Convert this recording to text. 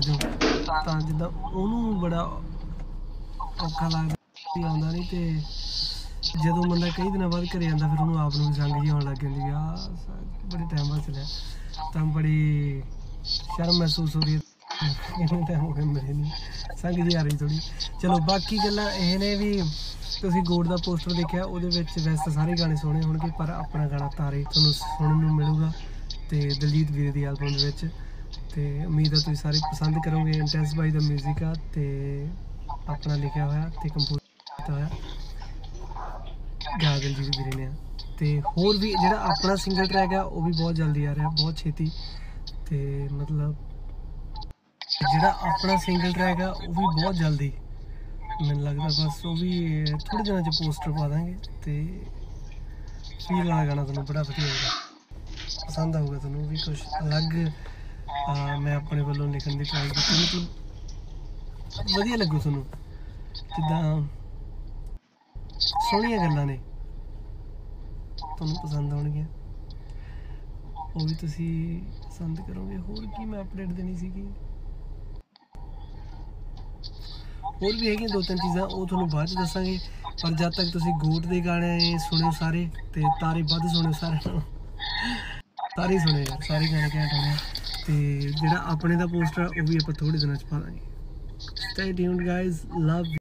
ਜੋ ਤਾਂ ਜਿੱਦਾਂ ਉਹਨੂੰ ਬੜਾ ਔਖਾ ਲੱਗਦਾ ਵੀ ਆਉਂਦਾ ਨਹੀਂ ਤੇ ਜਦੋਂ ਬੰਦਾ ਕਈ ਦਿਨਾਂ ਬਾਅਦ ਘਰੇ ਆਉਂਦਾ ਫਿਰ ਉਹਨੂੰ ਆਪ ਨੂੰ ਵੀ ਸੰਗ ਜੀ ਆਉਣ ਲੱਗ ਜਾਂਦੀ ਆ ਬੜੇ ਟਾਈਮ ਬਾਅਦ ਚੱਲਿਆ। ਤਾਂ ਬੜੀ ਸ਼ਰਮ ਮਹਿਸੂਸ ਹੋ ਰਹੀ ਹੈ। ਕਿੰਨੇ ਟਾਈਮ ਹੋ ਗਿਆ ਮਿਲੇ ਨਹੀਂ ਸੰਗ ਜੀ ਆ ਰਹੀ ਥੋੜੀ ਚਲੋ ਬਾਕੀ ਗੱਲਾਂ ਇਹ ਨੇ ਵੀ ਤੁਸੀਂ ਗੋਡ ਦਾ ਪੋਸਟਰ ਦੇਖਿਆ, ਉਹਦੇ ਵਿੱਚ ਵੈਸੇ ਤਾਂ ਸਾਰੇ ਗਾਣੇ ਸੋਹਣੇ ਹੋਣਗੇ, ਪਰ ਆਪਣਾ ਗਾਣਾ ਤਾਰੇ ਤੁਹਾਨੂੰ ਸੁਣਨ ਨੂੰ ਮਿਲੂਗਾ ਤੇ ਦਲਜੀਤ ਵੀਰ ਦੀ ਐਲਬਮ ਦੇ ਵਿੱਚ। ਤੇ ਉਮੀਦ ਹੈ ਤੁਸੀਂ ਸਾਰੇ ਪਸੰਦ ਕਰੋਗੇ ਇੰਟੈਂਸ ਬਾਈ ਦਾ 뮤직 ਆ ਤੇ ਆਪਣਾ ਲਿਖਿਆ ਹੋਇਆ ਤੇ ਕੰਪੋਜ਼ ਕੀਤਾ ਹੋਇਆ ਗਾ ਦਲਜੀਤ ਵੀਰੇ ਨੇ ਆ। ਤੇ ਹੋਰ ਵੀ ਜਿਹੜਾ ਆਪਣਾ ਸਿੰਗਲ ਟਰੈਕ ਆ, ਉਹ ਵੀ ਬਹੁਤ ਜਲਦੀ ਆ ਰਿਹਾ, ਬਹੁਤ ਛੇਤੀ। ਤੇ ਮਤਲਬ ਜਿਹੜਾ ਆਪਣਾ ਸਿੰਗਲ ਟਰੈਕ ਆ, ਉਹ ਵੀ ਬਹੁਤ ਜਲਦੀ। ਮੈਨੂੰ ਲੱਗਦਾ ਬਸ ਉਹ ਵੀ ਥੋੜੇ ਦਿਨਾਂ ਚ ਪੋਸਟਰ ਪਾ ਦਾਂਗੇ ਤੇ ਫੀਲ ਵਾਲਾ ਗਾਣਾ ਤੁਹਾਨੂੰ ਬੜਾ ਵਧੀਆ ਹੋਊਗਾ ਪਸੰਦ ਆਊਗਾ ਤੁਹਾਨੂੰ ਵੀ ਕੁਝ ਅਲੱਗ ਮੈਂ ਆਪਣੇ ਵੱਲੋਂ ਲਿਖਣ ਦੀ ਟਰਾਈ ਕੀਤੀ, ਮਤਲਬ ਵਧੀਆ ਲੱਗੂ ਤੁਹਾਨੂੰ। ਜਿੱਦਾਂ ਸੋਹਣੀਆਂ ਗੱਲਾਂ ਨੇ। ਤੁਹਾਨੂੰ ਪਸੰਦ ਆਉਣਗੀਆਂ। ਉਹ ਵੀ ਤੁਸੀਂ ਪਸੰਦ ਕਰੋਗੇ। ਹੋਰ ਕੀ ਮੈਂ ਅਪਡੇਟ ਦੇਣੀ ਸੀਗੀ? ਹੋਰ ਵੀ ਹੈਗੀਆਂ ਦੋ ਤਿੰਨ ਚੀਜ਼ਾਂ, ਉਹ ਤੁਹਾਨੂੰ ਬਾਅਦ ਚ ਦੱਸਾਂਗੇ। ਪਰ ਜਦ ਤੱਕ ਤੁਸੀਂ ਗੋਟ ਦੇ ਗਾਣੇ ਸੁਣਿਓ ਸਾਰੇ ਤੇ ਤਾਰੇ ਵੱਧ ਸੁਣਿਓ ਸਾਰੇ ਸਾਰੇ ਸੁਣੇ ਯਾਰ, ਸਾਰੇ ਗਾਣੇ ਘੈਂਟ ਹੋਣੇ ਆ। ਤੇ ਜਿਹੜਾ ਆਪਣੇ ਦਾ ਪੋਸਟਰ ਉਹ ਵੀ ਆਪਾਂ ਥੋੜੇ ਦਿਨਾਂ ਚ ਪਾ ਦਾਂਗੇ। ਸਟੇ ਟਿਊਨਡ ਗਾਇਜ਼ ਲਵ